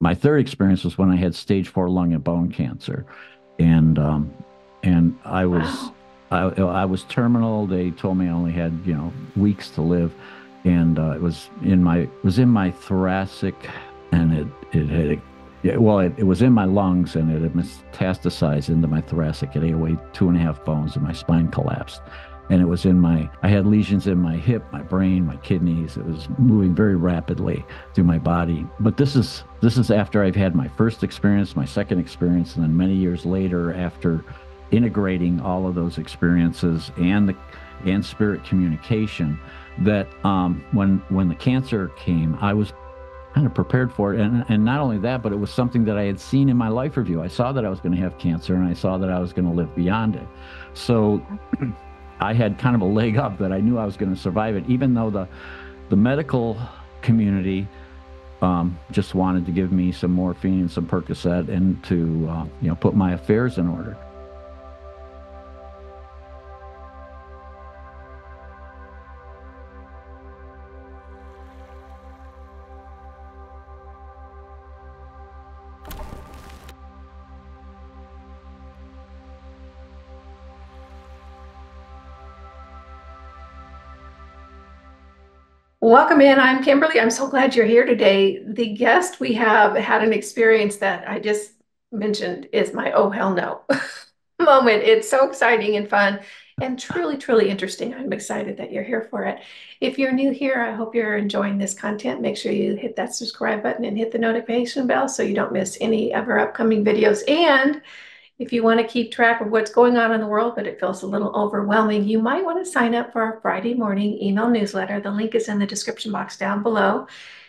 my third experience was when I had stage four lung and bone cancer, and um, and I was Wow. I, I was terminal. They told me I only had you know weeks to live, and uh, it was in my it was in my thoracic, and it it had yeah, well it, it was in my lungs and it had metastasized into my thoracic. It ate away two and a half bones, and my spine collapsed. And it was in my I had lesions in my hip, my brain, my kidneys. It was moving very rapidly through my body. But this is this is after I've had my first experience, my second experience, and then many years later after integrating all of those experiences and the and spirit communication that um, when when the cancer came, I was kind of prepared for it. And and not only that, but it was something that I had seen in my life review. I saw that I was going to have cancer and I saw that I was going to live beyond it. So I had kind of a leg up that I knew I was going to survive it, even though the the medical community um, just wanted to give me some morphine and some Percocet and to uh, you know put my affairs in order. Welcome in. I'm Kimberly. I'm so glad you're here today. The guest we have had an experience that I just mentioned is my oh hell no moment. It's so exciting and fun and truly, truly interesting. I'm excited that you're here for it. If you're new here, I hope you're enjoying this content. Make sure you hit that subscribe button and hit the notification bell so you don't miss any of our upcoming videos. And if you want to keep track of what's going on in the world, but it feels a little overwhelming, you might want to sign up for our Friday morning email newsletter. The link is in the description box down below.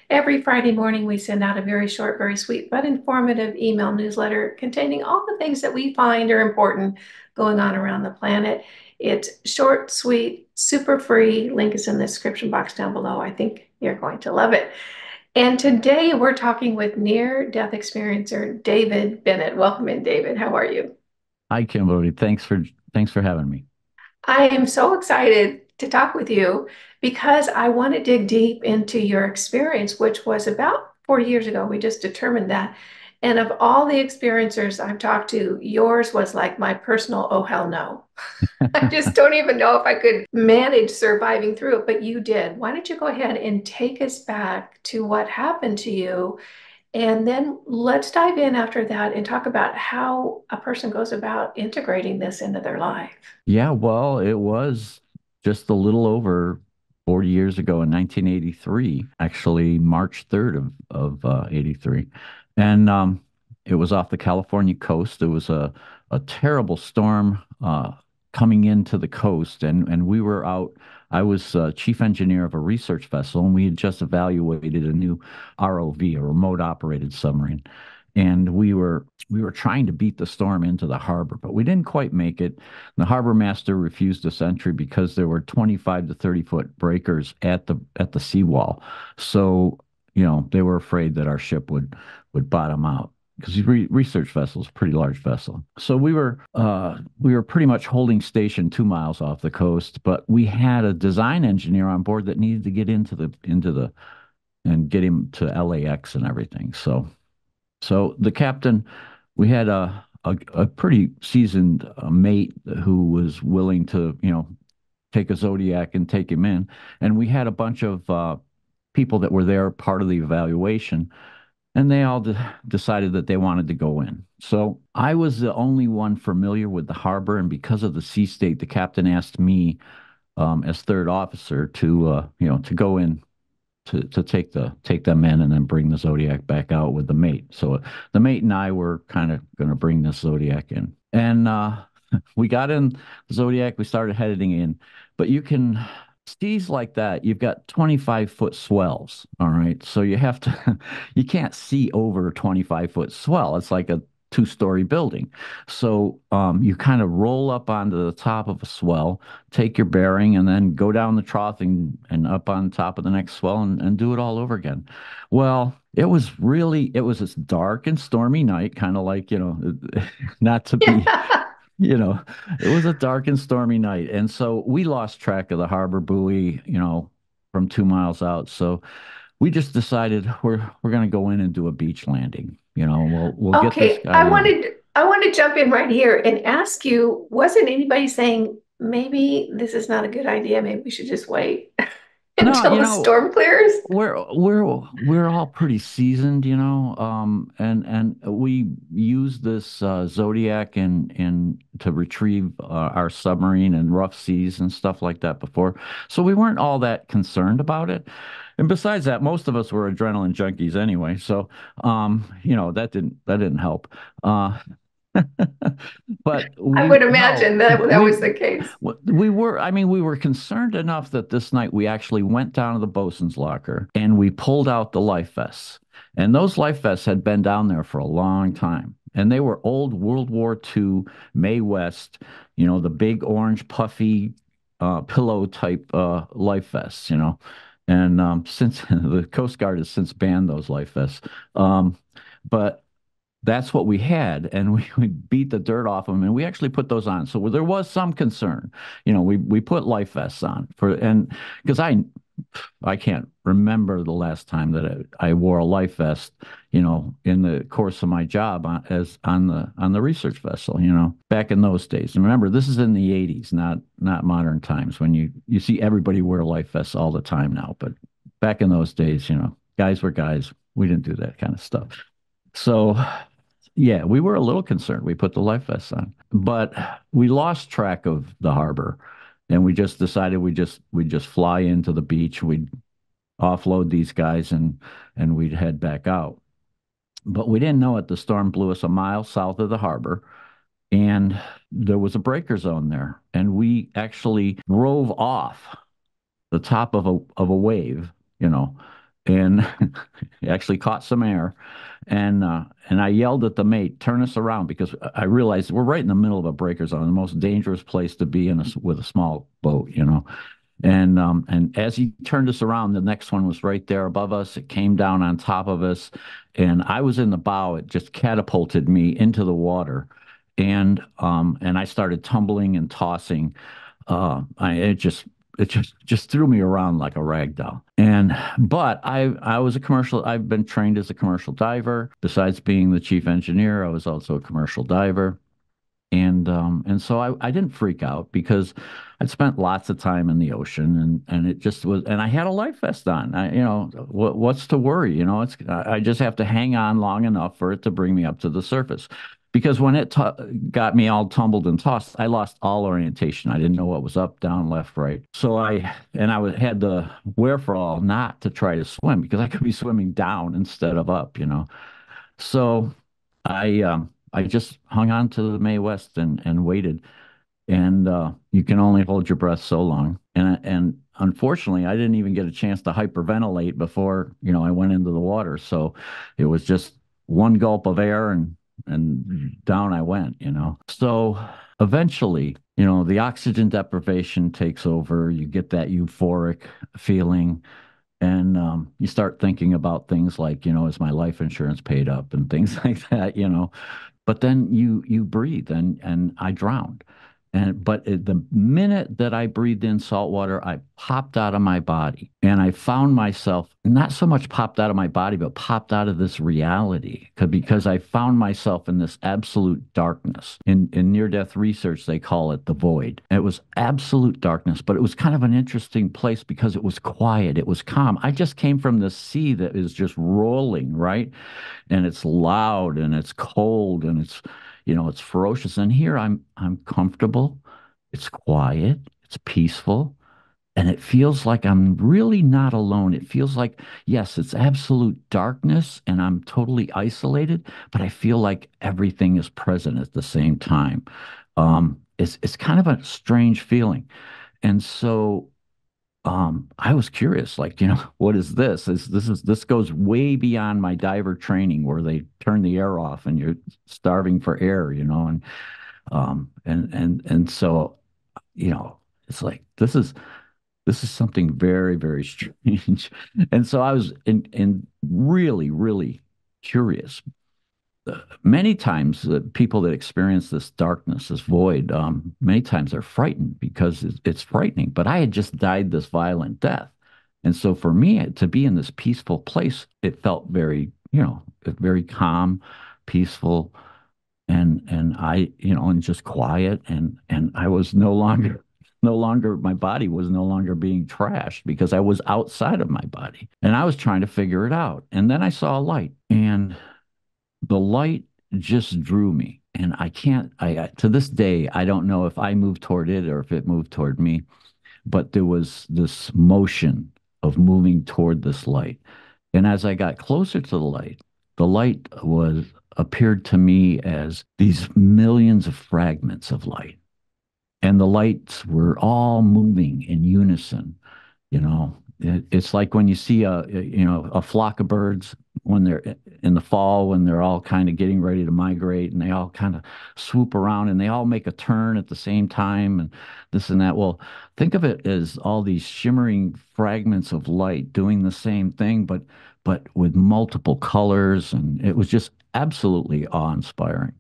Every Friday morning, we send out a very short, very sweet, but informative email newsletter containing all the things that we find are important going on around the planet. It's short, sweet, super free. Link is in the description box down below. I think you're going to love it. And today we're talking with near death experiencer David Bennett. Welcome in, David. How are you? Hi, Kimberly. Thanks for thanks for having me. I am so excited to talk with you because I want to dig deep into your experience, which was about four years ago. We just determined that. And of all the experiencers I've talked to, yours was like my personal oh hell no. I just don't even know if I could manage surviving through it, but you did. Why don't you go ahead and take us back to what happened to you? And then let's dive in after that and talk about how a person goes about integrating this into their life. Yeah, well, it was just a little over 40 years ago in 1983, actually March 3rd of, of uh, 83. And um, it was off the California coast. There was a, a terrible storm uh, coming into the coast, and, and we were out. I was uh, chief engineer of a research vessel, and we had just evaluated a new ROV, a remote operated submarine. And we were we were trying to beat the storm into the harbor, but we didn't quite make it. The harbor master refused us entry because there were 25 to 30 foot breakers at the at the seawall. So, you know, they were afraid that our ship would would bottom out because re research vessel is a pretty large vessel. So we were uh, we were pretty much holding station two miles off the coast, but we had a design engineer on board that needed to get into the into the and get him to LAX and everything. So so the captain, we had a a, a pretty seasoned uh, mate who was willing to you know take a Zodiac and take him in, and we had a bunch of uh, people that were there part of the evaluation and they all de decided that they wanted to go in. So I was the only one familiar with the harbor, and because of the sea state, the captain asked me um, as third officer to uh, you know to go in to to take the take them in and then bring the Zodiac back out with the mate. So uh, the mate and I were kind of going to bring the Zodiac in, and uh, we got in the Zodiac. We started heading in, but you can seas like that, you've got 25 foot swells. All right. So you have to, you can't see over a 25 foot swell. It's like a two story building. So um, you kind of roll up onto the top of a swell, take your bearing, and then go down the trough and, and up on top of the next swell and, and do it all over again. Well, it was really, it was this dark and stormy night, kind of like, you know, not to be. you know, it was a dark and stormy night. And so we lost track of the harbor buoy, you know, from two miles out. So we just decided we're we're going to go in and do a beach landing. You know, we'll we'll get this Okay, I in. wanted I want to jump in right here and ask you, wasn't anybody saying maybe this is not a good idea? Maybe we should just wait until you the know, storm clears? we're we're we're all pretty seasoned, you know, um, and and we use this uh, Zodiac in in to retrieve uh, our submarine in rough seas and stuff like that before, so we weren't all that concerned about it. And besides that, most of us were adrenaline junkies anyway, so um, you know that didn't that didn't help. Uh, but I we would no, imagine that that we was the case. We were, I mean, we were concerned enough that this night we actually went down to the bosun's locker and we pulled out the life vests. And those life vests had been down there for a long time. And they were old World War II Mae West, you know, the big orange puffy uh, pillow type uh, life vests, you know. And um, since the Coast Guard has since banned those life vests. Um, but that's what we had, and we, we beat the dirt off them, and we actually put those on. So there was some concern, you know. We we put life vests on for, and because I I can't remember the last time that I, I wore a life vest, you know, in the course of my job on, as on the on the research vessel, you know, back in those days. And remember, this is in the 80s, not not modern times when you you see everybody wear life vests all the time now. But back in those days, you know, guys were guys. We didn't do that kind of stuff. So yeah, we were a little concerned. We put the life vests on, but we lost track of the harbor, and we just decided we just we'd just fly into the beach. We'd offload these guys and and we'd head back out. But we didn't know it. The storm blew us a mile south of the harbor, and there was a breaker zone there, and we actually drove off the top of a of a wave, you know, and actually caught some air. And uh, and I yelled at the mate, "Turn us around," because I realized we're right in the middle of a breaker zone, the most dangerous place to be in a, with a small boat, you know. And um, and as he turned us around, the next one was right there above us. It came down on top of us, and I was in the bow. It just catapulted me into the water, and um, and I started tumbling and tossing. Uh, I, it just it just just threw me around like a rag doll. And but I I was a commercial. I've been trained as a commercial diver. Besides being the chief engineer, I was also a commercial diver. And um, and so I, I didn't freak out because I'd spent lots of time in the ocean and and it just was and I had a life vest on. I, you know, what what's to worry? You know, it's I just have to hang on long enough for it to bring me up to the surface. Because when it got me all tumbled and tossed, I lost all orientation. I didn't know what was up, down, left, right. So I and I had the wherewithal not to try to swim because I could be swimming down instead of up, you know. So I um I just hung on to the Mae West and and waited. And uh, you can only hold your breath so long. And and unfortunately, I didn't even get a chance to hyperventilate before, you know, I went into the water. So it was just one gulp of air and and down I went, you know. So eventually, you know, the oxygen deprivation takes over. You get that euphoric feeling and um, you start thinking about things like, you know, is my life insurance paid up and things like that, you know. But then you you breathe and and I drowned. And but the minute that I breathed in salt water, I popped out of my body and I found myself not so much popped out of my body, but popped out of this reality 'cause- because I found myself in this absolute darkness. In in near-death research, they call it the void. It was absolute darkness, but it was kind of an interesting place because it was quiet, it was calm. I just came from the sea that is just rolling, right? and it's loud and it's cold and it's you know it's ferocious. And here i'm i'm comfortable. It's quiet. It's peaceful. And it feels like i'm really not alone. It feels like yes it's absolute darkness and i'm totally isolated but i feel like everything is present at the same time. Um it's it's kind of a strange feeling. And so um, I was curious, like, you know, what is this? This this is this goes way beyond my diver training where they turn the air off and you're starving for air, you know, and um and and and so, you know, it's like this is this is something very, very strange. And so I was in in really, really curious many times the people that experience this darkness, this void, um, many times they're frightened because it's, it's frightening. But I had just died this violent death. And so for me to be in this peaceful place, it felt very, you know, very calm, peaceful, and and I, you know, and just quiet and and I was no longer no longer my body was no longer being trashed because I was outside of my body and I was trying to figure it out. And then I saw a light and the light just drew me. And I can't, I, to this day, I don't know if I moved toward it or if it moved toward me, but there was this motion of moving toward this light. And as I got closer to the light, the light was appeared to me as these millions of fragments of light and the lights were all moving in unison. You know, it, it's like when you see a you know a flock of birds when they're in the fall when they're all kind of getting ready to migrate and they all kind of swoop around and they all make a turn at the same time and this and that. Well, think of it as all these shimmering fragments of light doing the same thing, but but with multiple colors, and it was just absolutely awe-inspiring.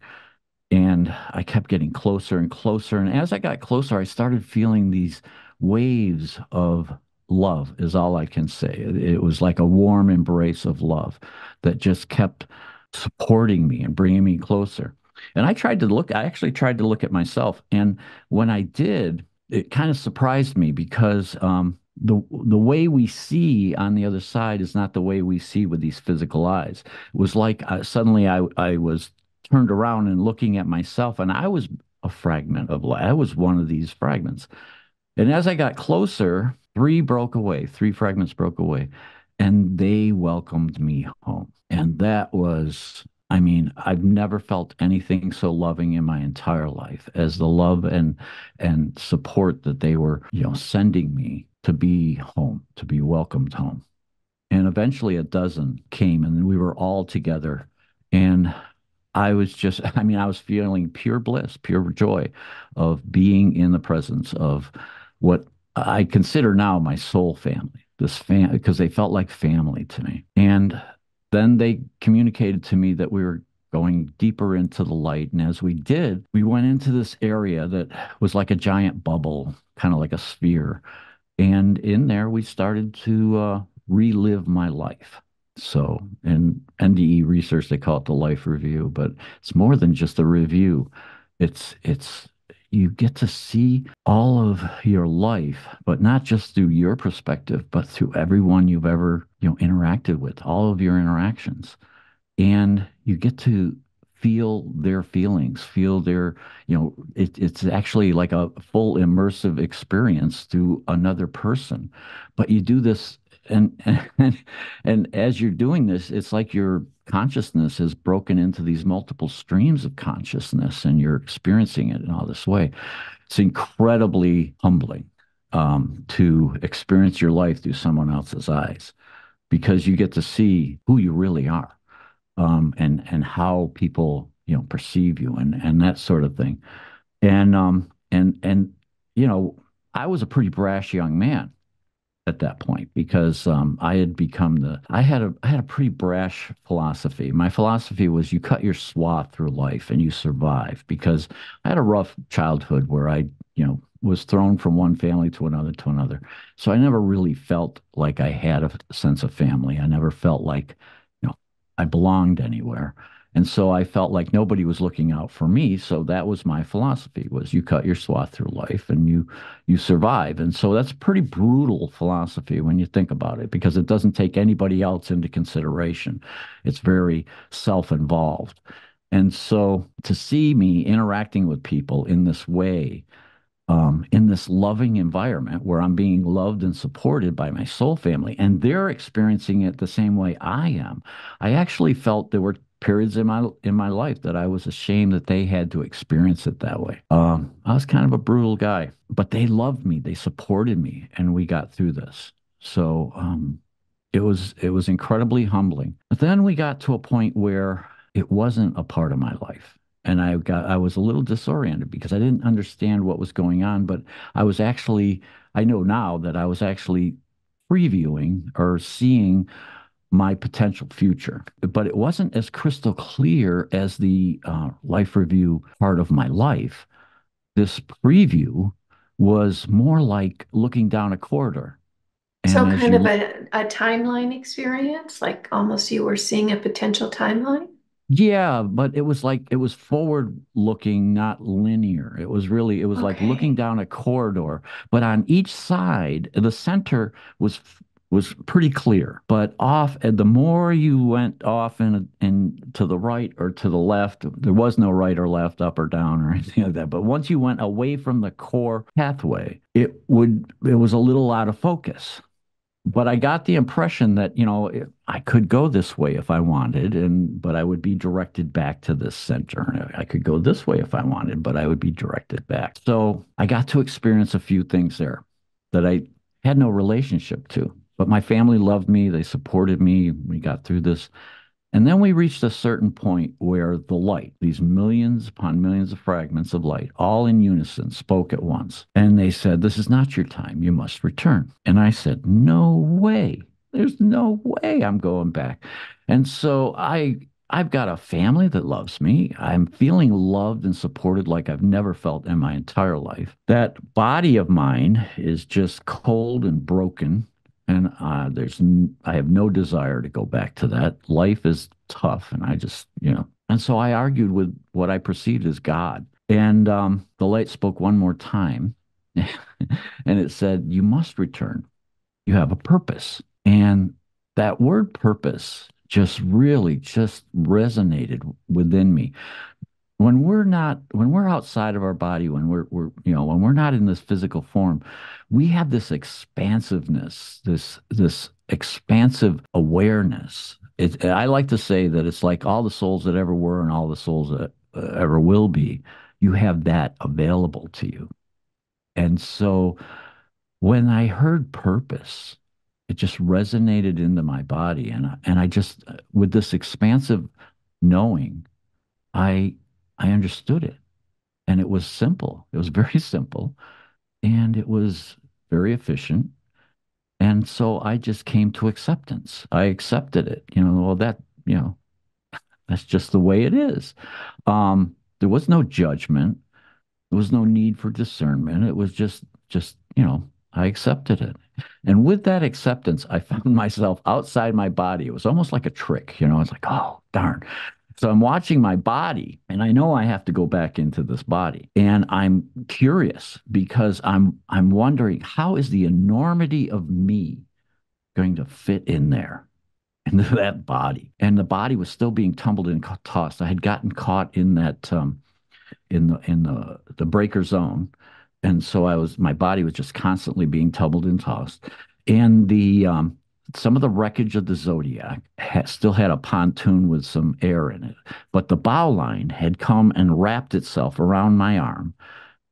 And I kept getting closer and closer. And as I got closer, I started feeling these waves of love, is all I can say. It, was like a warm embrace of love that just kept supporting me and bringing me closer. And I tried to look, I actually tried to look at myself. And when I did, it kind of surprised me because um, the the way we see on the other side is not the way we see with these physical eyes. It was like uh, suddenly I I was turned around and looking at myself, and I was a fragment of light. I was one of these fragments. And as I got closer, three broke away, three fragments broke away, and they welcomed me home. And that was, I mean, I've never felt anything so loving in my entire life as the love and and support that they were, you know, sending me to be home, to be welcomed home. And eventually a dozen came and we were all together. And I was just, I mean, I was feeling pure bliss, pure joy of being in the presence of what I consider now my soul family, this fam, because they felt like family to me. And then they communicated to me that we were going deeper into the light. And as we did, we went into this area that was like a giant bubble, kind of like a sphere. And in there, we started to uh, relive my life. So in NDE research, they call it the life review, but it's more than just a review. It's it's you get to see all of your life, but not just through your perspective, but through everyone you've ever, you know, interacted with, all of your interactions. And you get to feel their feelings, feel their, you know, it, it's actually like a full immersive experience through another person. But you do this and and and as you're doing this it's like your consciousness is broken into these multiple streams of consciousness and you're experiencing it in all this way. It's incredibly humbling um, to experience your life through someone else's eyes because you get to see who you really are um, and and how people you know perceive you and and that sort of thing. And um and and you know I was a pretty brash young man at that point because um, I had become the I had a I had a pretty brash philosophy. My philosophy was you cut your swath through life and you survive because I had a rough childhood where I you know was thrown from one family to another to another. So I never really felt like I had a sense of family. I never felt like you know I belonged anywhere. And so I felt like nobody was looking out for me. So that was my philosophy was you cut your swath through life and you you survive. And so that's pretty brutal philosophy when you think about it, because it doesn't take anybody else into consideration. It's very self-involved. And so to see me interacting with people in this way, um, in this loving environment where I'm being loved and supported by my soul family, and they're experiencing it the same way I am, I actually felt there were periods in my in my life that I was ashamed that they had to experience it that way. Um, I was kind of a brutal guy, but they loved me, they supported me, and we got through this. So um, it was it was incredibly humbling. But then we got to a point where it wasn't a part of my life. And I got I was a little disoriented because I didn't understand what was going on, but I was actually I know now that I was actually previewing or seeing my potential future. But it wasn't as crystal clear as the uh, life review part of my life. This preview was more like looking down a corridor. And So kind of you a, a timeline experience, like almost you were seeing a potential timeline. Yeah, but it was like it was forward looking, not linear. It was really it was like looking down a corridor, but on each side, the center was was pretty clear. But off, the more you went off and and to the right or to the left, there was no right or left, up or down or anything like that. But once you went away from the core pathway, it would it was a little out of focus but I got the impression that, you know, I could go this way if I wanted, and but I would be directed back to this center. I could go this way if I wanted, but I would be directed back. So I got to experience a few things there that I had no relationship to. But my family loved me, they supported me. We got through this. And then we reached a certain point where the light, these millions upon millions of fragments of light, all in unison, spoke at once. And they said, This is not your time. You must return. And I said, No way. There's no way I'm going back. And so I. I've got a family that loves me. I'm feeling loved and supported like I've never felt in my entire life. That body of mine is just cold and broken and uh, there's I have no desire to go back to that. Life is tough, and I just you know. And so I argued with what I perceived as God, and um, the light spoke one more time, and it said, "You must return. You have a purpose." And that word "purpose" just really just resonated within me when we're not when we're outside of our body when we're we're you know when we're not in this physical form we have this expansiveness this this expansive awareness. It, i like to say that it's like all the souls that ever were and all the souls that uh, ever will be you have that available to you. And so when i heard purpose it just resonated into my body. And I- and i just uh, with this expansive knowing i i understood it and it was simple. It was very simple and it was very efficient. And so I just came to acceptance. I accepted it. You know, well, that, you know, that's just the way it is. Um, there was no judgment. There was no need for discernment. It was just, just, you know, I accepted it. And with that acceptance, I found myself outside my body. It was almost like a trick, you know, it's like, oh, darn. So I'm watching my body and I know I have to go back into this body. And I'm curious because I'm I'm wondering how is the enormity of me going to fit in there into that body? And the body was still being tumbled and tossed. I had gotten caught in that um, in the in the the breaker zone, and so I was my body was just constantly being tumbled and tossed, and the um, some of the wreckage of the Zodiac ha still had a pontoon with some air in it, but the bow line had come and wrapped itself around my arm,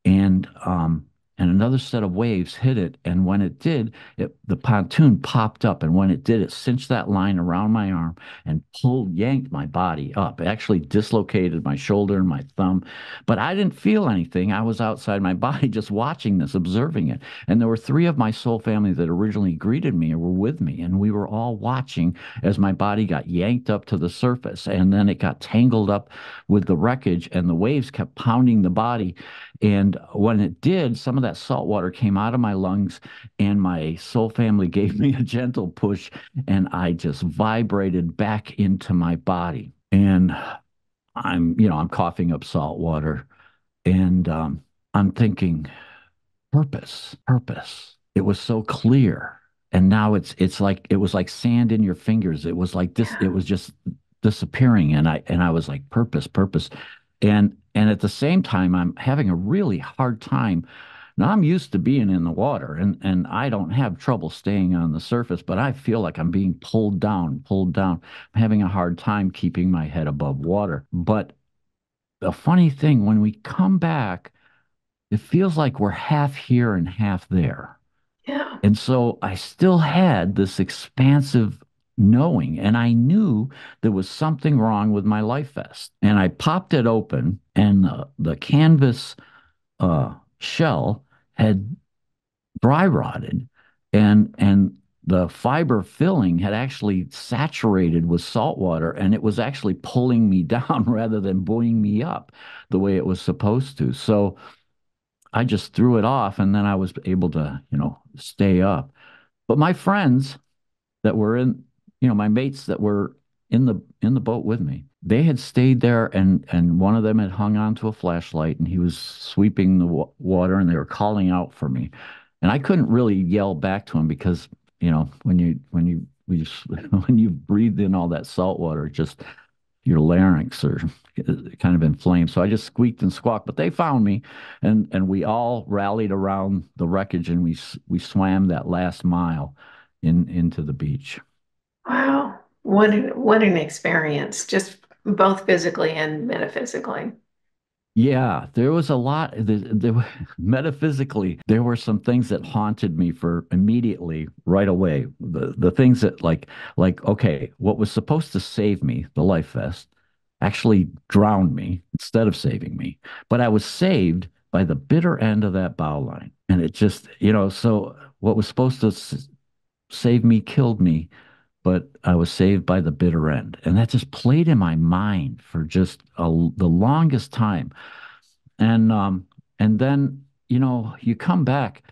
and um, and another set of waves hit it. And when it did, it, the pontoon popped up. And when it did, it cinched that line around my arm and pulled, yanked my body up. It actually dislocated my shoulder and my thumb. But I didn't feel anything. I was outside my body just watching this, observing it. And there were three of my soul family that originally greeted me or were with me. And we were all watching as my body got yanked up to the surface. And then it got tangled up with the wreckage, and the waves kept pounding the body. And when it did, some of that salt water came out of my lungs, and my soul family gave me a gentle push, and I just vibrated back into my body. And I'm, you know, I'm coughing up salt water, and um, I'm thinking, purpose, purpose. It was so clear. And now it's it's like it was like sand in your fingers. It was like this, it was just disappearing. And I and I was like, purpose, purpose. And and at the same time, I'm having a really hard time. Now I'm used to being in the water and and I don't have trouble staying on the surface, but I feel like I'm being pulled down, pulled down. I'm having a hard time keeping my head above water. But the funny thing, when we come back, it feels like we're half here and half there. Yeah. And so I still had this expansive knowing, and I knew there was something wrong with my life vest. And I popped it open, and the, the canvas uh, shell had dry rotted, and and the fiber filling had actually saturated with salt water, and it was actually pulling me down rather than buoying me up the way it was supposed to. So I just threw it off, and then I was able to, you know, stay up. But my friends that were in, you know, my mates that were in the in the boat with me, they had stayed there and and one of them had hung onto a flashlight and he was sweeping the wa water and they were calling out for me. And I couldn't really yell back to him because, you know, when you when you we just, when you breathe in all that salt water, just your larynx are uh, kind of inflamed. So I just squeaked and squawked, but they found me, and and we all rallied around the wreckage, and we we swam that last mile in into the beach. Wow, what an, what an experience, just both physically and metaphysically. Yeah, there was a lot. There, there, metaphysically, there were some things that haunted me for immediately, right away. The the things that like like okay, what was supposed to save me, the life vest, actually drowned me instead of saving me. But I was saved by the bitter end of that bow line, and it just you know. So what was supposed to s- save me killed me, but I was saved by the bitter end, and that just played in my mind for just a, the longest time. And um and then you know you come back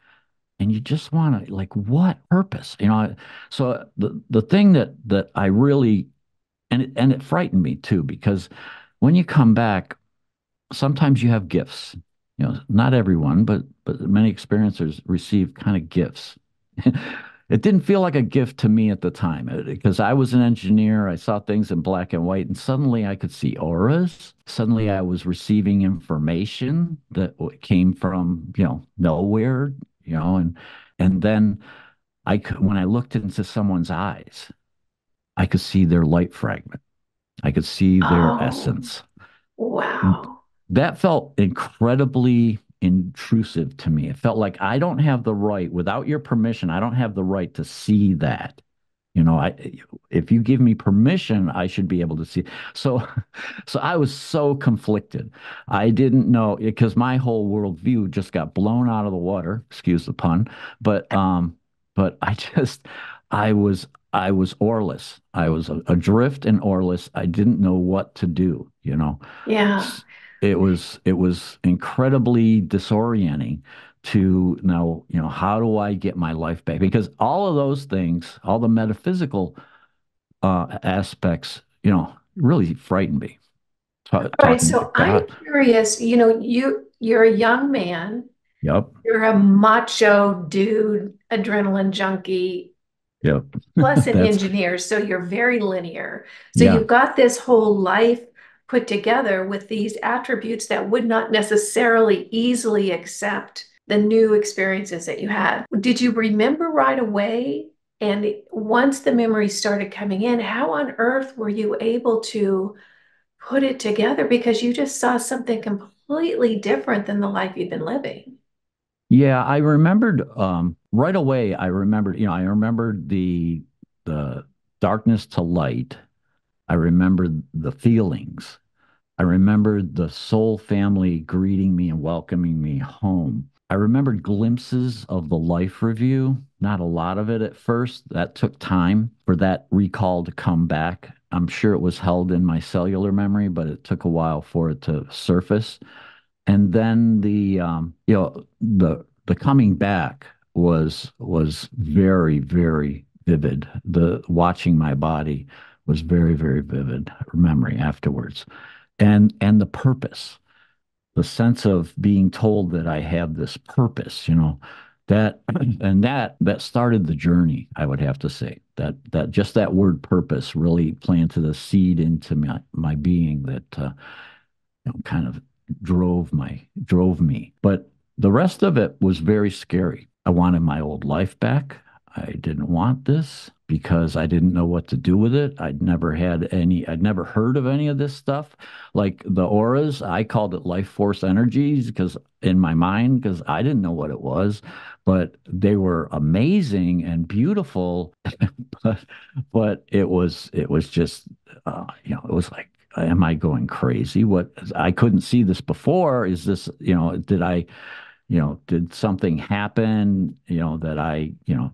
and you just want to like what purpose? You know so the the thing that that I really and it, and it frightened me too because when you come back sometimes you have gifts. You know not everyone but but many experiencers receive kind of gifts It didn't feel like a gift to me at the time uh, because I was an engineer. I saw things in black and white, and suddenly I could see auras. Suddenly mm-hmm. I was receiving information that came from, you know, nowhere, you know, and and then I could, when I looked into someone's eyes, I could see their light fragment. I could see their Oh, essence. And wow. that felt incredibly intrusive to me. It felt like I don't have the right, without your permission, I don't have the right to see that. You know, I if you give me permission, I should be able to see. So, so I was so conflicted. I didn't know because my whole worldview just got blown out of the water. Excuse the pun, but um, but I just I was I was oarless. I was adrift and oarless. I didn't know what to do. You know, Yeah. It was it was incredibly disorienting to know, you know, how do I get my life back? Because all of those things, all the metaphysical uh, aspects, you know, really frightened me. Ta- All right, so I'm curious, you know, you you're a young man, Yep. you're a macho dude, adrenaline junkie, Yep. plus an engineer, so you're very linear. So yeah. you've got this whole life put together with these attributes that would not necessarily easily accept the new experiences that you had. Did you remember right away? And once the memories started coming in, how on earth were you able to put it together? Because you just saw something completely different than the life you've been living. Yeah, I remembered um right away I remembered, you know, I remembered the the darkness to light. I remembered the feelings. I remembered the Soul family greeting me and welcoming me home. I remembered glimpses of the life review, not a lot of it at first. That took time for that recall to come back. I'm sure it was held in my cellular memory, but it took a while for it to surface. And then the um, you know, the the coming back was was very, very vivid. The watching my body was very, very vivid memory afterwards and and the purpose the sense of being told that i have this purpose you know that and that that started the journey i would have to say that that just that word purpose really planted a seed into my my being that uh, you know, kind of drove my drove me. But the rest of it was very scary. I wanted my old life back. I didn't want this because I didn't know what to do with it. I'd never had any, I'd never heard of any of this stuff. Like the auras, I called it life force energies because in my mind, because I didn't know what it was, but they were amazing and beautiful. but but it was it was just uh, you know, it was like am I going crazy? What I couldn't see this before. Is this, you know, did I, you know, did something happen, you know, that I, you know, you know,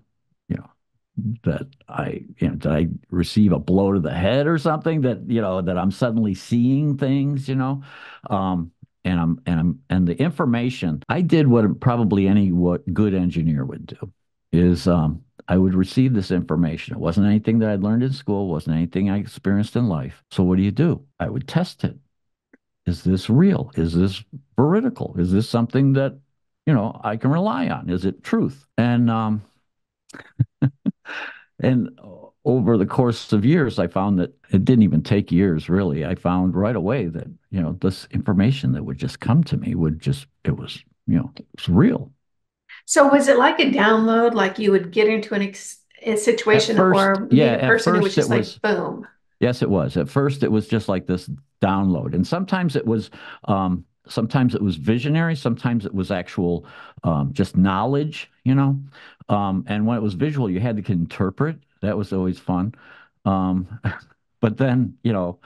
that I, you know, did I receive a blow to the head or something that, you know, that I'm suddenly seeing things, you know? Um, and I'm and I'm and the information I did what probably any what good engineer would do. is um, I would receive this information. It wasn't anything that I'd learned in school, wasn't anything I experienced in life. So what do you do? I would test it. Is this real? Is this veridical? Is this something that, you know, I can rely on? Is it truth? And um and over the course of years, I found that it didn't even take years, really. I found right away that, you know, this information that would just come to me would just, it was, you know, it was real. So was it like a download, like you would get into an ex a situation first, or yeah, at person was first it just like was, boom? yes, it was. At first, it was just like this download. And sometimes it was, um, sometimes it was visionary, sometimes it was actual, um, just knowledge, you know. Um, and when it was visual, you had to interpret. That was always fun. Um, but then, you know,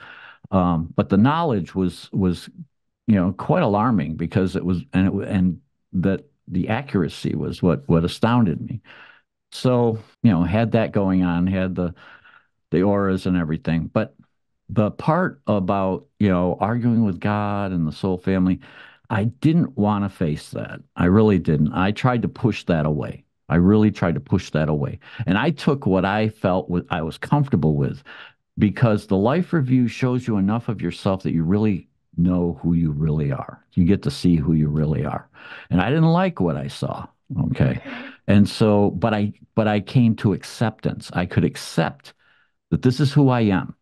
um, but the knowledge was was you know quite alarming because it was and it and that the accuracy was what what astounded me. So you know had that going on, had the the auras and everything, but the part about you know arguing with God and the soul family, I didn't want to face that. I really didn't. I tried to push that away. I really tried to push that away, and I took what I felt was I was comfortable with because the life review shows you enough of yourself that you really know who you really are. You get to see who you really are. And I didn't like what I saw. Okay. And so, but I, but I came to acceptance. I could accept that this is who I am.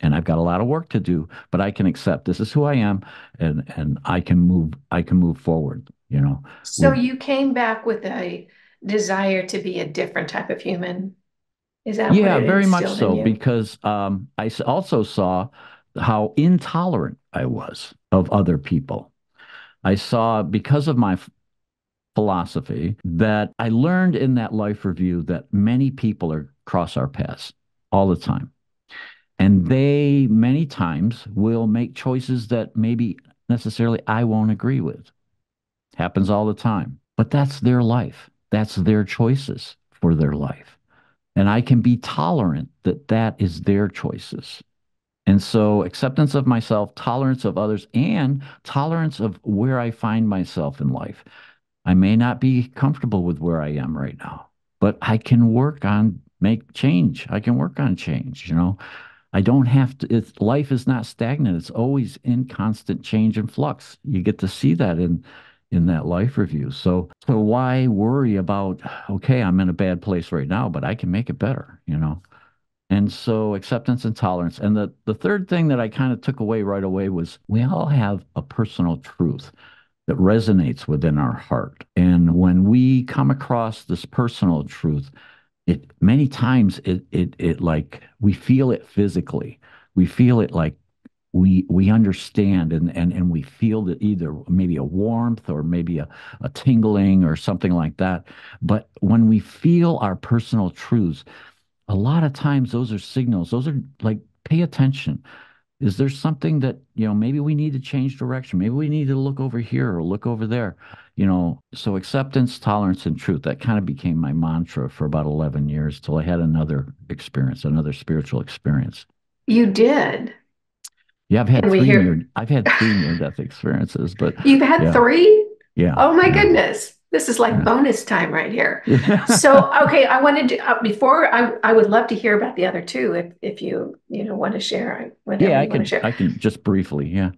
And I've got a lot of work to do, but I can accept this is who I am and, and I can move, I can move forward, you know, So with, you came back with a desire to be a different type of human. Is that what yeah, very much so, because um, I also saw how intolerant I was of other people. I saw because of my philosophy that I learned in that life review that many people are cross our paths all the time. And they many times will make choices that maybe necessarily I won't agree with. Happens all the time. But that's their life. That's their choices for their life. And I can be tolerant that that is their choices. And so acceptance of myself, tolerance of others, and tolerance of where I find myself in life. I may not be comfortable with where I am right now, but I can work on make change. I can work on change, you know. I don't have to, it's, life is not stagnant. It's always in constant change and flux. You get to see that in in that life review. So so why worry about, okay, I'm in a bad place right now, but I can make it better, you know? And so acceptance and tolerance. And the, the third thing that I kind of took away right away was we all have a personal truth that resonates within our heart. And when we come across this personal truth, it many times it it it like we feel it physically. We feel it like we we understand and and and we feel that either maybe a warmth or maybe a, a tingling or something like that. But when we feel our personal truths, a lot of times those are signals. Those are like, pay attention. Is there something that, you know, maybe we need to change direction? Maybe we need to look over here or look over there. You know, so acceptance, tolerance, and truth, that kind of became my mantra for about 11 years till I had another experience, another spiritual experience. You did. Yeah, I've had three hear near, I've had three near-death experiences, but you've had yeah, three? yeah, Oh my yeah, goodness. This is like yeah. bonus time right here. So, okay, I wanted to, uh, before I, I would love to hear about the other two if, if you, you know, want to share, whatever Yeah, I you can, share. I can just briefly, yeah.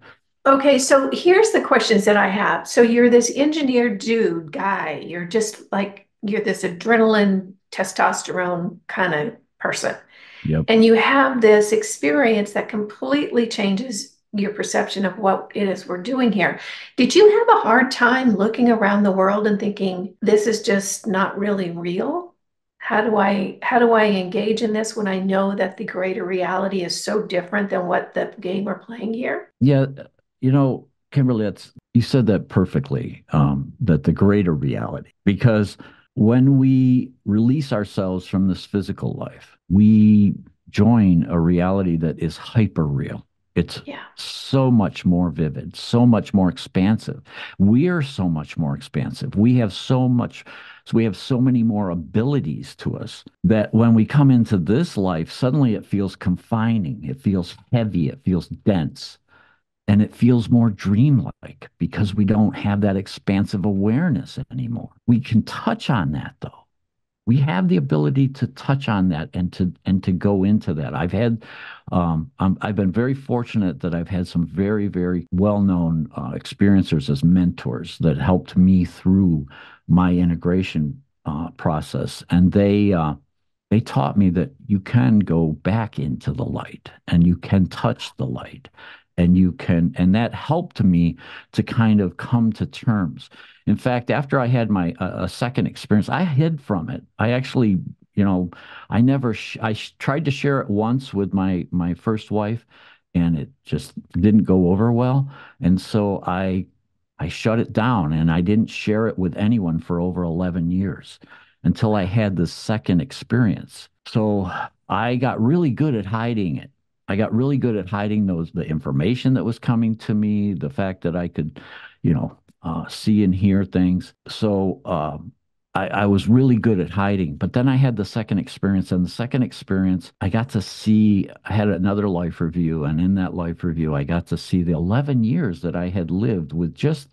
Okay, so here's the questions that I have. So you're this engineer dude guy. You're just like, you're this adrenaline, testosterone kind of person. Yep. And you have this experience that completely changes your perception of what it is we're doing here. Did you have a hard time looking around the world and thinking, this is just not really real? How do I how do I engage in this when I know that the greater reality is so different than what the game we're playing here? Yeah, you know, Kimberly, that's you said that perfectly, um, that the greater reality, because when we release ourselves from this physical life, we join a reality that is hyper real. It's Yeah. so much more vivid, so much more expansive. We are so much more expansive. We have so much, so we have so many more abilities to us that when we come into this life, suddenly it feels confining, it feels heavy, it feels dense and it feels more dreamlike because we don't have that expansive awareness anymore. We can touch on that though. we have the ability to touch on that and to and to go into that. I've had, um, i have been very fortunate that I've had some very very well known uh, experiencers as mentors that helped me through my integration uh, process, and they. Uh, they taught me that you can go back into the light and you can touch the light and you can and that helped me to kind of come to terms. In fact after i had my uh, a second experience i hid from it. I actually you know i never i tried to share it once with my my first wife and it just didn't go over well. And so i i shut it down and i didn't share it with anyone for over 11 years until i had this second experience. So i got really good at hiding it I got really good at hiding those the information that was coming to me, the fact that I could, you know, uh, see and hear things. So uh, I, I, was really good at hiding. But then I had the second experience, and the second experience, I got to see. I had another life review, and in that life review, I got to see the 11 years that I had lived with just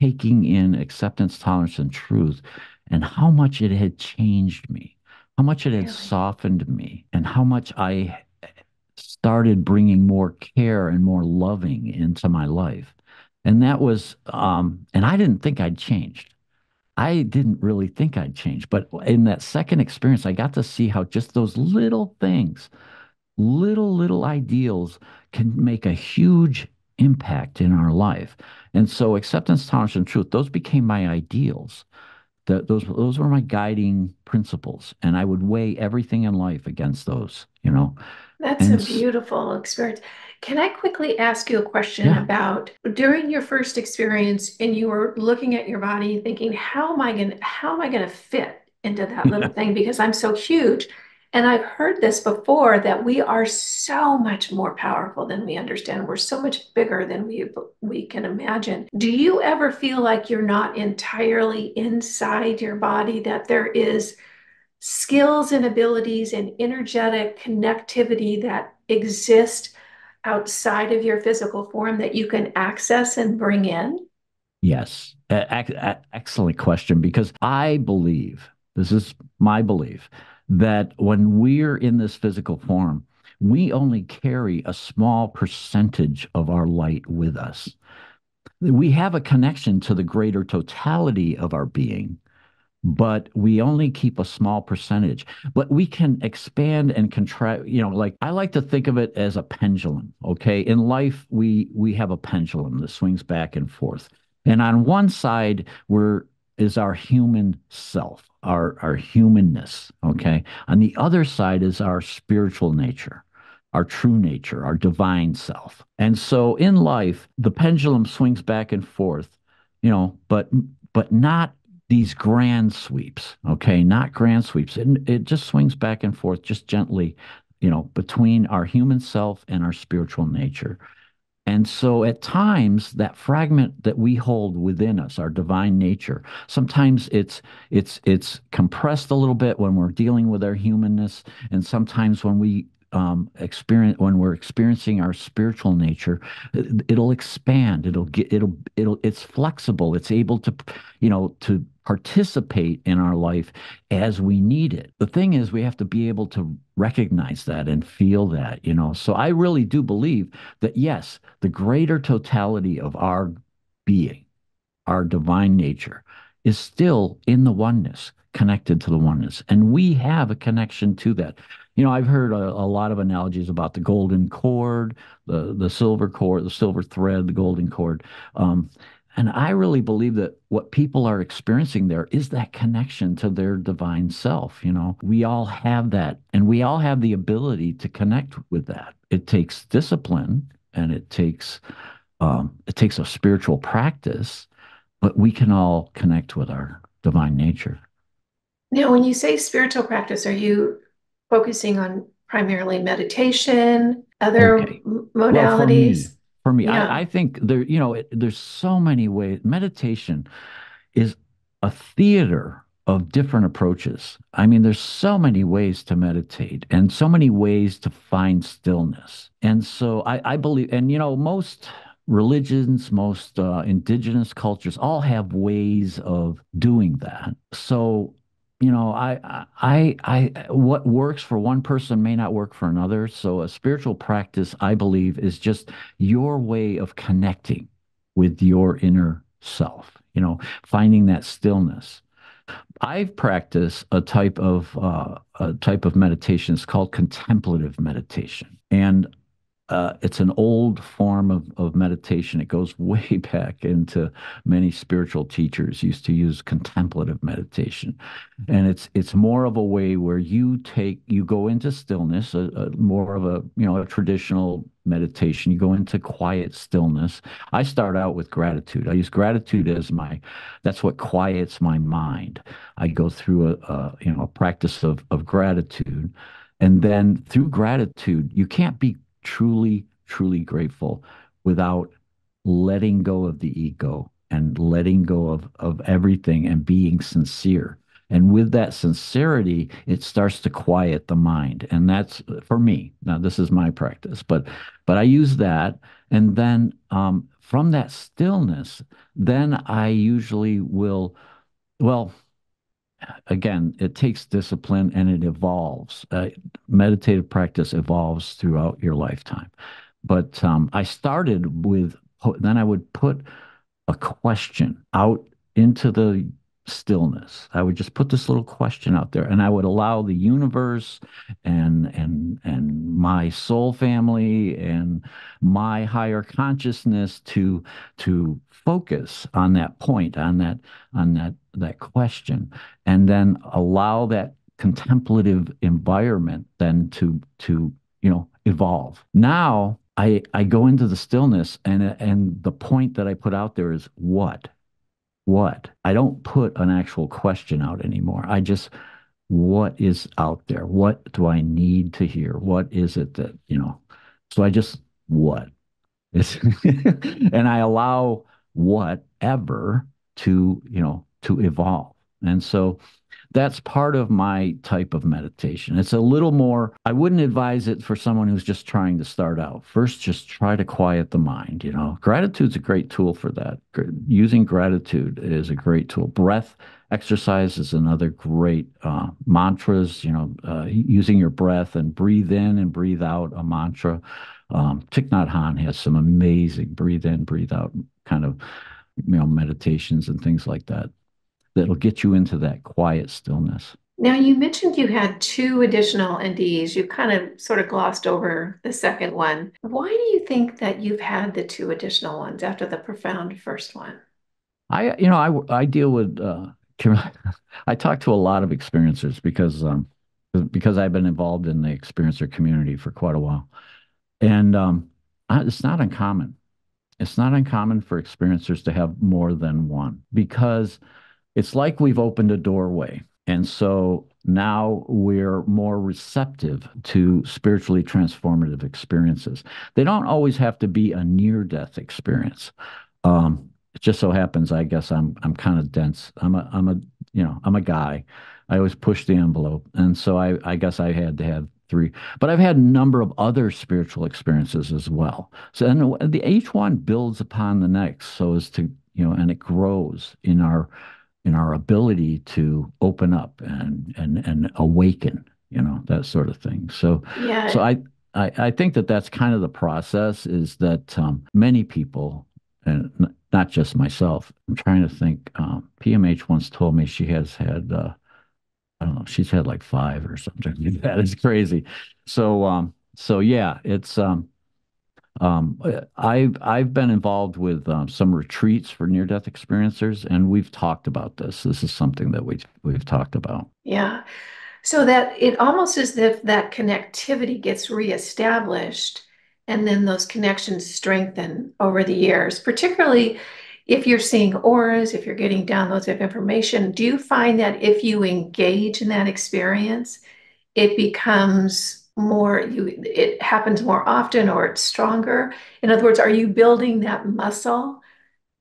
taking in acceptance, tolerance, and truth, and how much it had changed me, how much it had really? softened me, and how much I started bringing more care and more loving into my life. And that was, um, and I didn't think I'd changed. I didn't really think I'd changed. But in that second experience, I got to see how just those little things, little, little ideals can make a huge impact in our life. And so acceptance, tolerance, and truth, those became my ideals. The, those those were my guiding principles, and I would weigh everything in life against those. You know, that's and a beautiful experience. Can I quickly ask you a question yeah. about during your first experience and you were looking at your body thinking, how am I going how am I going to fit into that little thing because I'm so huge? And I've heard this before that we are so much more powerful than we understand. We're so much bigger than we we can imagine. Do you ever feel like you're not entirely inside your body that there is skills and abilities and energetic connectivity that exist outside of your physical form that you can access and bring in? Yes. excellent question because I believe, this is my belief, that when we're in this physical form, we only carry a small percentage of our light with us. We have a connection to the greater totality of our being, but we only keep a small percentage. But we can expand and contract, you know, like I like to think of it as a pendulum, okay? In life, we we have a pendulum that swings back and forth. And on one side, we're is our human self, our our humanness, okay? On the other side is our spiritual nature our true nature, our divine self. And so in life, the pendulum swings back and forth, you know, but but not these grand sweeps, okay, not grand sweeps. It, it just swings back and forth just gently, you know, between our human self and our spiritual nature. And so at times that fragment that we hold within us, our divine nature, sometimes it's it's it's compressed a little bit when we're dealing with our humanness and sometimes when we um, experience when we're experiencing our spiritual nature, it'll expand. It'll get it'll it'll it's flexible. It's able to, you know, to participate in our life as we need it. The thing is, we have to be able to recognize that and feel that, you know. So I really do believe that yes, the greater totality of our being, our divine nature, is still in the oneness, connected to the oneness, and we have a connection to that. You know, I've heard a, a, lot of analogies about the golden cord, the the silver cord, the silver thread, the golden cord. Um, and I really believe that what people are experiencing there is that connection to their divine self. You know, we all have that, and we all have the ability to connect with that. It takes discipline, and it takes um, it takes a spiritual practice, but we can all connect with our divine nature. Now, when you say spiritual practice, are you focusing on primarily meditation, other okay. modalities? Well, for me, for me yeah. I, I, think there, you know, it, there's so many ways. Meditation is a theater of different approaches. I mean, there's so many ways to meditate and so many ways to find stillness. And so I, I believe, and you know, most religions, most uh, indigenous cultures all have ways of doing that. So you know, I, I, I, what works for one person may not work for another. So a spiritual practice, I believe, is just your way of connecting with your inner self, you know, finding that stillness. I've practiced a type of uh, a type of meditation. It's called contemplative meditation, and uh, it's an old form of, of meditation. It goes way back into many spiritual teachers used to use contemplative meditation, and it's it's more of a way where you take you go into stillness, a, a more of a you know a traditional meditation. You go into quiet stillness. I start out with gratitude. I use gratitude as my that's what quiets my mind. I go through a, a you know a practice of of gratitude. And then through gratitude, you can't be truly, truly grateful without letting go of the ego and letting go of, of everything and being sincere. And with that sincerity, it starts to quiet the mind. And that's for me. Now, this is my practice, but but I use that. And then um, from that stillness, then I usually will, well, again, it takes discipline and it evolves. Uh, meditative practice evolves throughout your lifetime. But um, I started with, then I would put a question out into the stillness. I would just put this little question out there and I would allow the universe and and and my soul family and my higher consciousness to to focus on that point on that on that that question and then allow that contemplative environment then to to you know evolve. Now I I go into the stillness and and the point that I put out there is what what? I don't put an actual question out anymore. I just, what is out there? What do I need to hear? What is it that, you know? So I just, what? And I allow whatever to, you know, to evolve. And so that's part of my type of meditation. It's a little more, I wouldn't advise it for someone who's just trying to start out. First, just try to quiet the mind. You know, gratitude's a great tool for that. Using gratitude is a great tool. Breath exercise is another great uh, mantras, you know, uh, using your breath and breathe in and breathe out a mantra. Um, Thich Nhat Hanh has some amazing breathe in, breathe out kind of, you know, meditations and things like that that'll get you into that quiet stillness. Now, you mentioned you had two additional NDEs. You kind of sort of glossed over the second one. Why do you think that you've had the two additional ones after the profound first one? I, you know, I, I deal with, uh, I talk to a lot of experiencers because, um, because I've been involved in the experiencer community for quite a while. And um, it's not uncommon. It's not uncommon for experiencers to have more than one because it's like we've opened a doorway. And so now we're more receptive to spiritually transformative experiences. They don't always have to be a near death experience. Um, it just so happens, I guess I'm I'm kind of dense. I'm a I'm a you know I'm a guy. I always push the envelope, and so I I guess I had to have three. But I've had a number of other spiritual experiences as well. So and the each one builds upon the next, so as to you know, and it grows in our in our ability to open up and and and awaken you know that sort of thing. So yeah. so i i, I think that that's kind of the process is that um, many people and not just myself i'm trying to think um, P.M.H. once told me she has had uh, i don't know she's had like five or something. That is crazy. So um so yeah it's um um, I've I've been involved with um, some retreats for near-death experiencers, and we've talked about this. This is something that we we've talked about. Yeah, so that it almost as if that connectivity gets reestablished, and then those connections strengthen over the years. Particularly if you're seeing auras, if you're getting downloads of information. Do you find that if you engage in that experience, it becomes more you it happens more often or it's stronger? In other words are you building that muscle?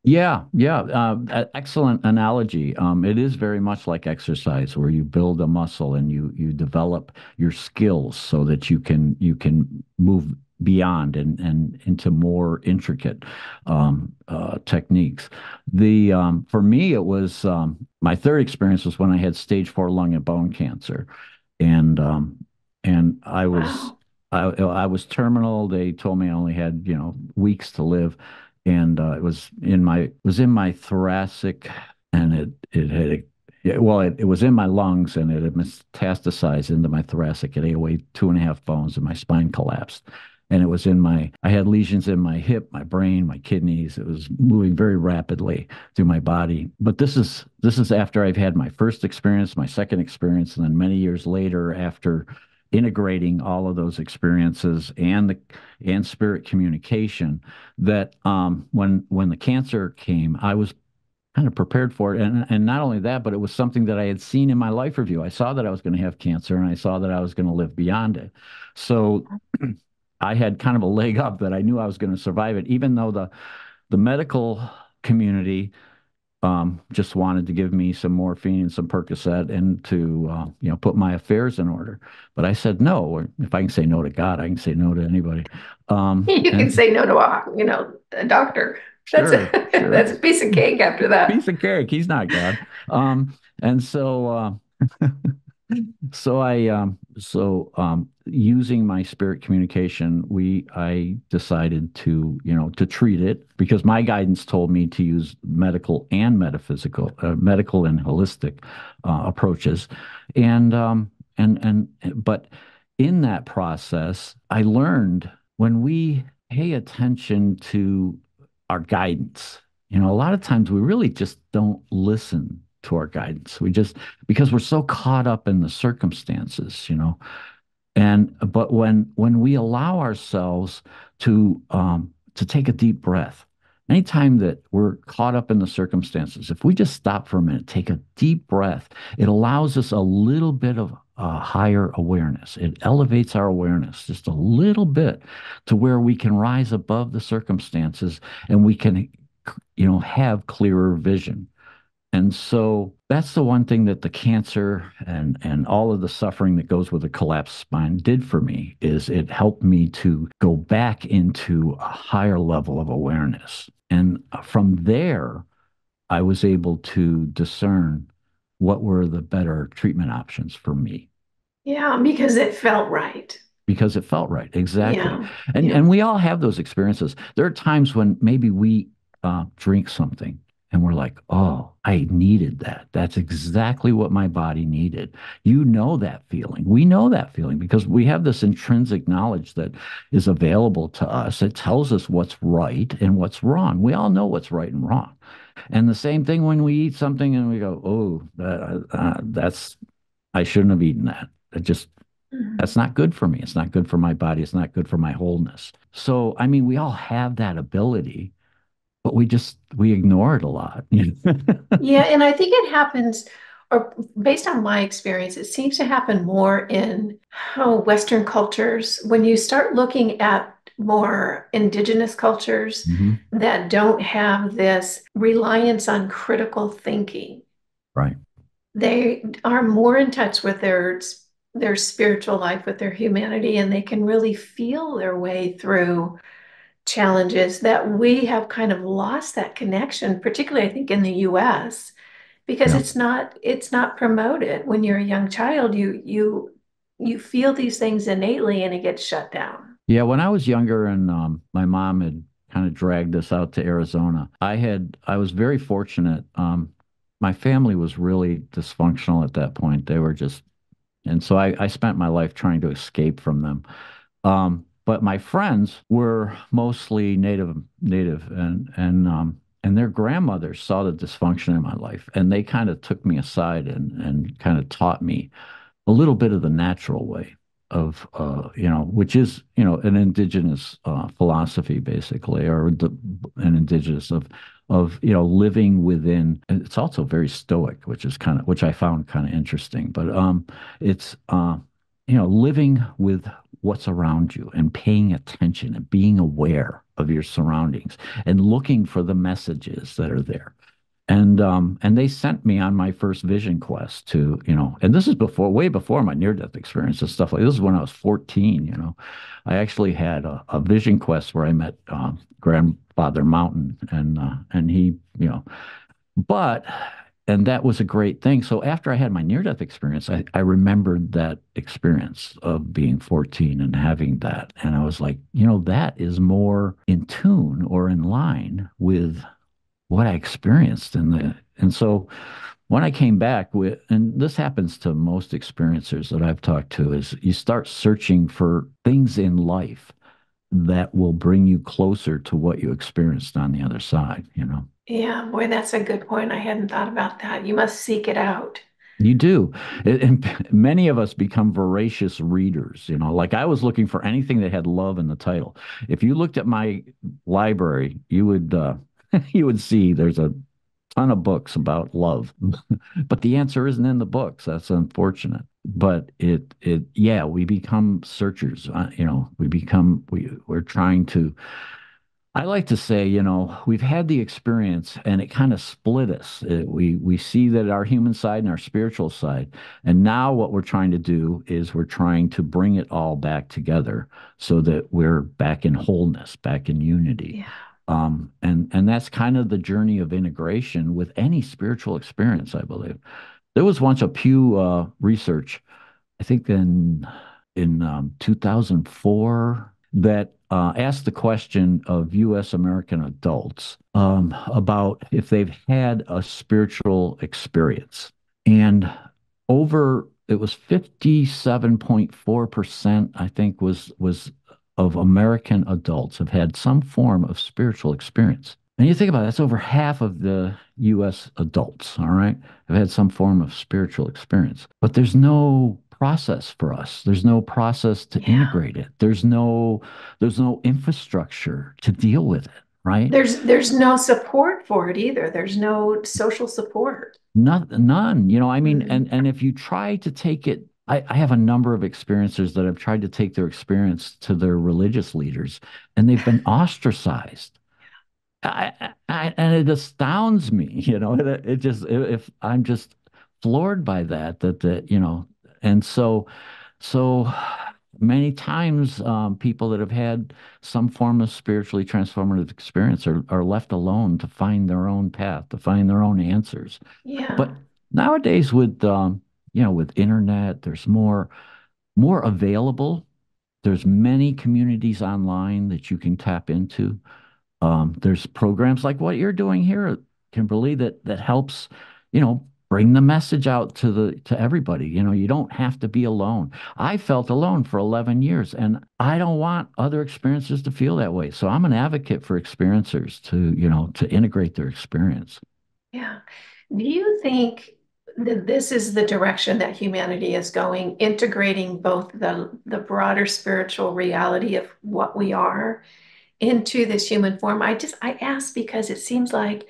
Yeah yeah uh, excellent analogy. Um, it is very much like exercise where you build a muscle and you you develop your skills so that you can you can move beyond and and into more intricate um, uh, techniques. The um, for me, it was um, my third experience was when I had stage four lung and bone cancer, and um, and I was. Wow. I, I was terminal. They told me I only had, you know, weeks to live, and uh, it was in my it was in my thoracic, and it it had yeah, well, it, it was in my lungs and it had metastasized into my thoracic. It ate away two and a half bones and my spine collapsed. And it was in my, I had lesions in my hip, my brain, my kidneys. It was moving very rapidly through my body. But this is this is after I've had my first experience, my second experience, and then many years later, after integrating all of those experiences and the and spirit communication, that um, when when the cancer came, I was kind of prepared for it. And and not only that, but it was something that I had seen in my life review. I saw that I was going to have cancer and I saw that I was going to live beyond it. So I had kind of a leg up that I knew I was going to survive it, even though the the medical community um, just wanted to give me some morphine and some Percocet and to uh, you know put my affairs in order. But I said no. If I can say no to God, I can say no to anybody. Um, you can say no to a you know a doctor. That's sure, a, sure. that's a piece of cake after that. Piece of cake. He's not God. Um, and so, uh, so I, um, so um, using my spirit communication, we, I decided to, you know, to treat it because my guidance told me to use medical and metaphysical, uh, medical and holistic uh, approaches, and um, and and but in that process, I learned when we pay attention to our guidance. You know, a lot of times we really just don't listen to our guidance. We just because we're so caught up in the circumstances, you know. And but when when we allow ourselves to um, to take a deep breath, anytime that we're caught up in the circumstances, if we just stop for a minute, take a deep breath, it allows us a little bit of a higher awareness. It elevates our awareness just a little bit to where we can rise above the circumstances and we can, you know, have clearer vision. And so that's the one thing that the cancer and and all of the suffering that goes with a collapsed spine did for me is it helped me to go back into a higher level of awareness. And from there, I was able to discern what were the better treatment options for me. Yeah, because it felt right. Because it felt right. Exactly. Yeah. And yeah. and we all have those experiences. There are times when maybe we uh, drink something and we're like, oh, I needed that. That's exactly what my body needed. You know that feeling. We know that feeling because we have this intrinsic knowledge that is available to us. It tells us what's right and what's wrong. We all know what's right and wrong. And the same thing when we eat something and we go, oh, that, uh, that's, I shouldn't have eaten that. It just, mm-hmm. that's not good for me. It's not good for my body. It's not good for my wholeness. So, I mean, we all have that ability, but we just, we ignore it a lot. yeah. And I think it happens, or based on my experience, it seems to happen more in oh, Western cultures. When you start looking at more indigenous cultures mm-hmm. that don't have this reliance on critical thinking. Right. They are more in touch with their their spiritual life, with their humanity, and they can really feel their way through challenges that we have kind of lost that connection, particularly I think in the US, because yeah. it's not it's not promoted. When you're a young child, you you you feel these things innately and it gets shut down. Yeah, when I was younger and um, my mom had kind of dragged us out to Arizona, I had I was very fortunate. Um, my family was really dysfunctional at that point. They were just, and so I, I spent my life trying to escape from them. Um, but my friends were mostly native, native, and and um, and their grandmothers saw the dysfunction in my life, and they kind of took me aside and and kind of taught me a little bit of the natural way of uh, you know, which is you know an indigenous uh, philosophy basically, or the, an indigenous of of you know living within. It's also very stoic, which is kind of which I found kind of interesting. But um, it's uh, you know living with what's around you and paying attention and being aware of your surroundings and looking for the messages that are there. And um and they sent me on my first vision quest to, you know, and this is before way before my near death experience and stuff like this is when I was 14, you know. I actually had a, a vision quest where I met uh, grandfather Mountain and uh, and he, you know, but and that was a great thing. So after I had my near death experience, I, I remembered that experience of being 14 and having that. And I was like, you know, that is more in tune or in line with what I experienced in the and so when I came back with and this happens to most experiencers that I've talked to is you start searching for things in life that will bring you closer to what you experienced on the other side, you know. Yeah, boy, that's a good point. I hadn't thought about that. You must seek it out. You do. And many of us become voracious readers, you know. Like I was looking for anything that had love in the title. If you looked at my library, you would uh you would see there's a ton of books about love. but the answer isn't in the books. That's unfortunate. But it it yeah, we become searchers, uh, you know. We become we we're trying to I like to say, you know, we've had the experience and it kind of split us. It, we we see that our human side and our spiritual side. And now what we're trying to do is we're trying to bring it all back together so that we're back in wholeness, back in unity. Yeah. Um, and and that's kind of the journey of integration with any spiritual experience, I believe. There was once a Pew uh, research, I think in in um, 2004 that uh, asked the question of U.S. American adults um, about if they've had a spiritual experience. And over, it was 57.4%, I think, was, was of American adults have had some form of spiritual experience. And you think about it, that's over half of the US adults, all right, have had some form of spiritual experience. But there's no process for us. There's no process to Yeah. integrate it. There's no there's no infrastructure to deal with it, right? There's there's no support for it either. There's no social support. None, none. You know, I mean, Mm. and and if you try to take it, I, I have a number of experiencers that have tried to take their experience to their religious leaders, and they've been ostracized. I, I, I- and it astounds me, you know, it, it just if I'm just floored by that, that that you know, and so so many times um, people that have had some form of spiritually transformative experience are are left alone to find their own path, to find their own answers. Yeah. But nowadays with um, you know, with internet, there's more more available. There's many communities online that you can tap into. Um, there's programs like what you're doing here, Kimberly, that that helps, you know, bring the message out to the to everybody. You know, you don't have to be alone. I felt alone for 11 years, and I don't want other experiences to feel that way. So I'm an advocate for experiencers to, you know, to integrate their experience. Yeah. Do you think that this is the direction that humanity is going, integrating both the the broader spiritual reality of what we are into this human form? I just I ask because it seems like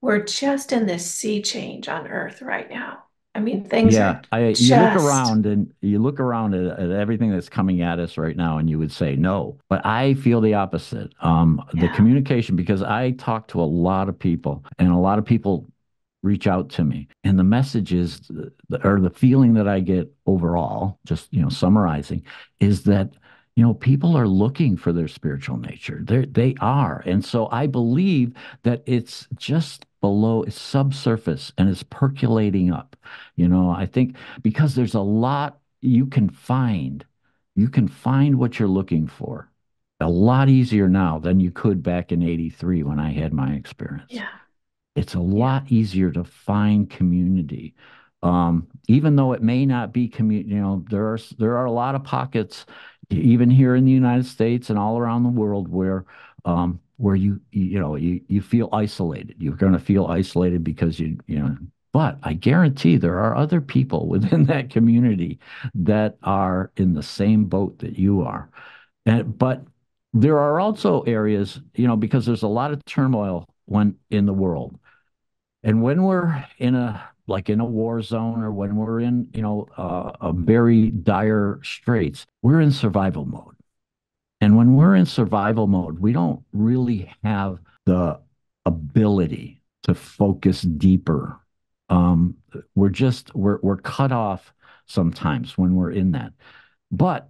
we're just in this sea change on Earth right now. I mean, things Yeah, are I you look around and you look around at, at everything that's coming at us right now, and you would say no. But I feel the opposite. Um, the communication, because I talk to a lot of people, and a lot of people reach out to me, and the message is, or the feeling that I get overall, just you know, summarizing, is that you know people are looking for their spiritual nature. They they are, and so I believe that it's just below, it's subsurface, and it's percolating up. You know, I think because there's a lot you can find, you can find what you're looking for a lot easier now than you could back in 83 when I had my experience. yeah, It's a yeah, lot easier to find community. Um, even though it may not be community, you know, there are there are a lot of pockets, even here in the United States and all around the world, where um, where you you know you you feel isolated. You're going to feel isolated because you you know. But I guarantee there are other people within that community that are in the same boat that you are. And but there are also areas, you know, because there's a lot of turmoil when in the world. And when we're in a like in a war zone or when we're in, you know, uh, a very dire straits, we're in survival mode. And when we're in survival mode, we don't really have the ability to focus deeper. Um, we're just we're we're cut off sometimes when we're in that. But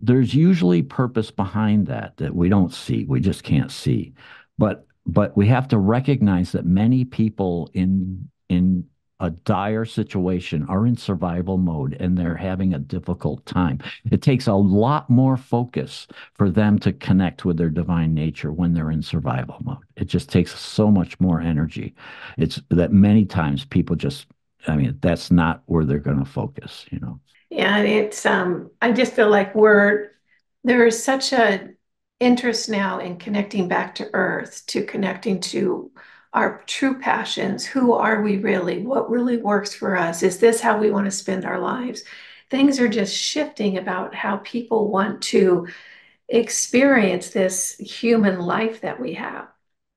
there's usually purpose behind that that we don't see. We just can't see. But but we have to recognize that many people in in a dire situation are in survival mode and they're having a difficult time. It takes a lot more focus for them to connect with their divine nature when they're in survival mode. It just takes so much more energy. It's that many times people just, I mean, that's not where they're going to focus, you know. Yeah, it's um I just feel like we're there is such a interest now in connecting back to earth, to connecting to our true passions. Who are we really? What really works for us? Is this how we want to spend our lives? Things are just shifting about how people want to experience this human life that we have.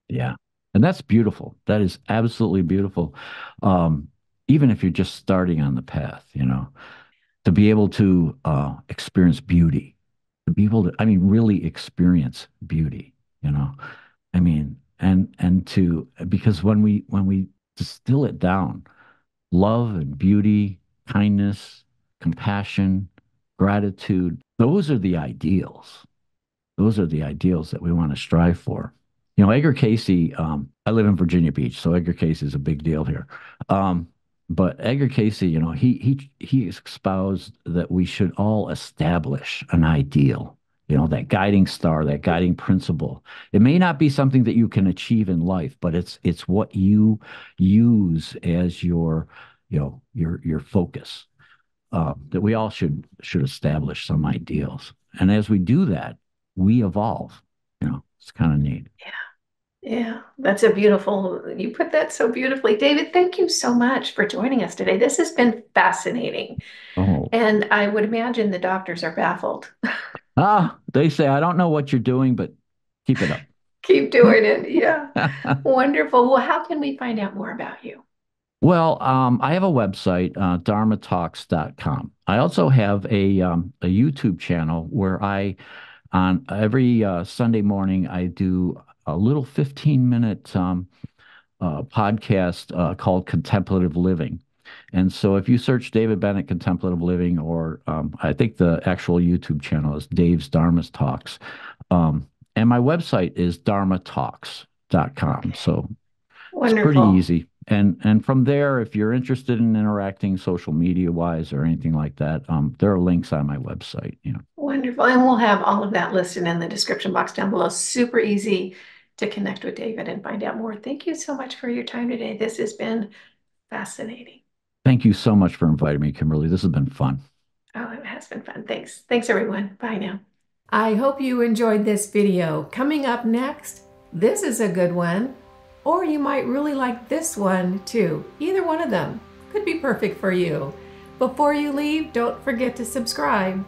Yeah. And that's beautiful. That is absolutely beautiful. Um, even if you're just starting on the path, you know, to be able to uh, experience beauty, to be able to, I mean, really experience beauty, you know, I mean, and and to because when we when we distill it down, love and beauty, kindness, compassion, gratitude, those are the ideals. Those are the ideals that we want to strive for. You know, Edgar Cayce, um, I live in Virginia Beach, so Edgar Cayce is a big deal here. Um, but Edgar Cayce, you know, he he he espoused that we should all establish an ideal, you know, that guiding star, that guiding principle. It may not be something that you can achieve in life, but it's it's what you use as your, you know, your your focus. Uh, that we all should should establish some ideals, and as we do that, we evolve. You know, it's kind of neat. Yeah. Yeah, that's a beautiful, you put that so beautifully. David, thank you so much for joining us today. This has been fascinating. Oh. And I would imagine the doctors are baffled. Ah, they say, I don't know what you're doing, but keep it up. Keep doing it. Yeah. Wonderful. Well, how can we find out more about you? Well, um, I have a website, uh, dharmatalks.com. I also have a, um, a YouTube channel where I, on every uh, Sunday morning, I do a little 15 minute um, uh, podcast uh, called Contemplative Living. And so if you search David Bennett Contemplative Living, or um, I think the actual YouTube channel is Dave's Dharma Talks. Um, and my website is dharmatalks.com. So Wonderful. it's pretty easy. And and from there, if you're interested in interacting social media wise or anything like that, um, there are links on my website. You know. Wonderful. And we'll have all of that listed in the description box down below. Super easy to connect with David and find out more. Thank you so much for your time today. This has been fascinating. Thank you so much for inviting me, Kimberly. This has been fun. Oh, it has been fun. Thanks. Thanks, everyone. Bye now. I hope you enjoyed this video. Coming up next, this is a good one. Or you might really like this one too. Either one of them could be perfect for you. Before you leave, don't forget to subscribe.